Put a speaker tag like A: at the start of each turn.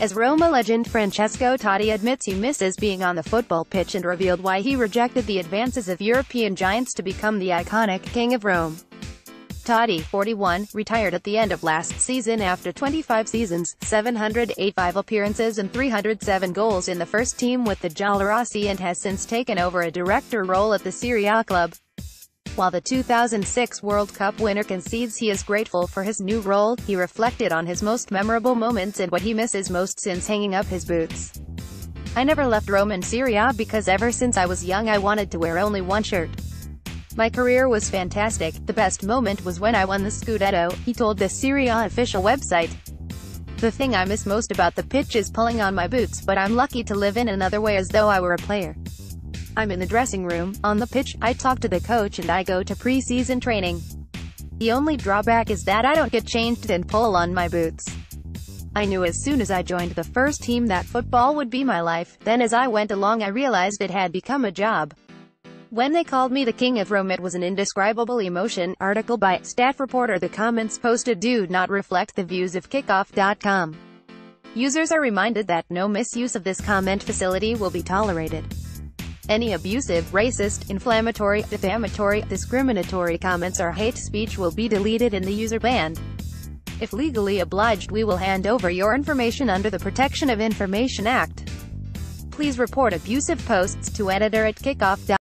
A: As Roma legend Francesco Totti admits he misses being on the football pitch and revealed why he rejected the advances of European giants to become the iconic King of Rome. Totti, 41, retired at the end of last season after 25 seasons, 785 appearances and 307 goals in the first team with the Giallorossi and has since taken over a director role at the Serie A club. While the 2006 World Cup winner concedes he is grateful for his new role, he reflected on his most memorable moments and what he misses most since hanging up his boots. I never left Rome and Serie A because ever since I was young I wanted to wear only one shirt. My career was fantastic, the best moment was when I won the Scudetto, he told the Serie A official website. The thing I miss most about the pitch is pulling on my boots, but I'm lucky to live in another way as though I were a player. I'm in the dressing room, on the pitch, I talk to the coach and I go to pre-season training. The only drawback is that I don't get changed and pull on my boots. I knew as soon as I joined the first team that football would be my life, then as I went along I realized it had become a job. When they called me the King of Rome it was an indescribable emotion. Article by Stat Reporter The comments posted do not reflect the views of Kickoff.com. Users are reminded that no misuse of this comment facility will be tolerated. Any abusive, racist, inflammatory, defamatory, discriminatory comments or hate speech will be deleted and the user banned. If legally obliged we will hand over your information under the Protection of Information Act. Please report abusive posts to editor at kickoff.com.